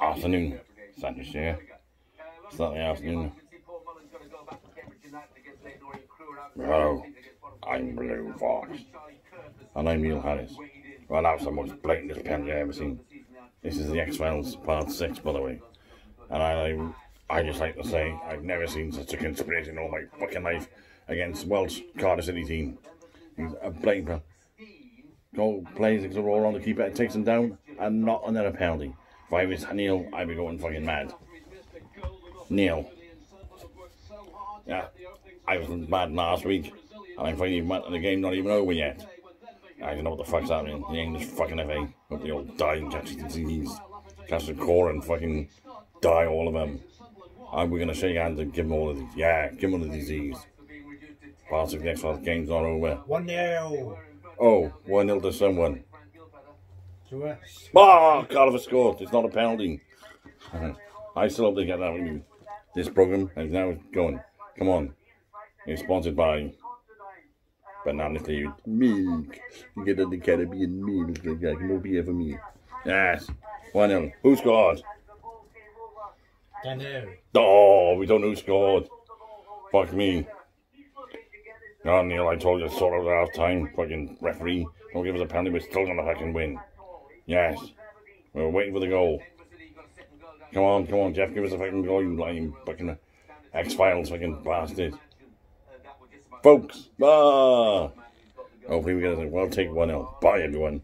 afternoon. Saturday, yeah. Saturday afternoon. Hello, I'm Blue Fox. And I'm Neil Harris. Well, that's the most blatantest penalty I've ever seen. This is the X-Files Part 6, by the way. And I, I just like to say, I've never seen such a conspiracy in all my fucking life against Welsh Cardiff City team. He's a blatant goal plays because all on the keeper, it takes him down, and not another penalty. If I was Neil, I'd be going fucking mad. Neil. Yeah, I was mad last week, and I'm fucking mad, and the game not even over yet. I don't know what the fuck's happening. The English fucking FA. Hope they all die and catch disease. Catch the core and fucking die, all of them. And we're gonna shake hands and give them all of these. Yeah, give them all the disease. Part of the next game's not over. 1 0. Oh, 1 0 to someone. To. Ah, Cardiff scored. It's not a penalty. I still hope they get that with this program. is now going. Come on. It's sponsored by Banana Flavored Milk. You get the Caribbean milk. Like no beer for me. Yes. 1 0. Who scored? 10 0. Oh, we don't know who scored. Fuck me. Oh, Neil, I told you to sort out half time. Fucking referee. Don't give us a penalty, we're still gonna fucking win. Yes. We're waiting for the goal. Come on, come on, Jeff, give us a fucking goal, you lying fucking X-Files fucking bastard. Folks, ah! Hopefully we get a well take 1 0. Bye, everyone.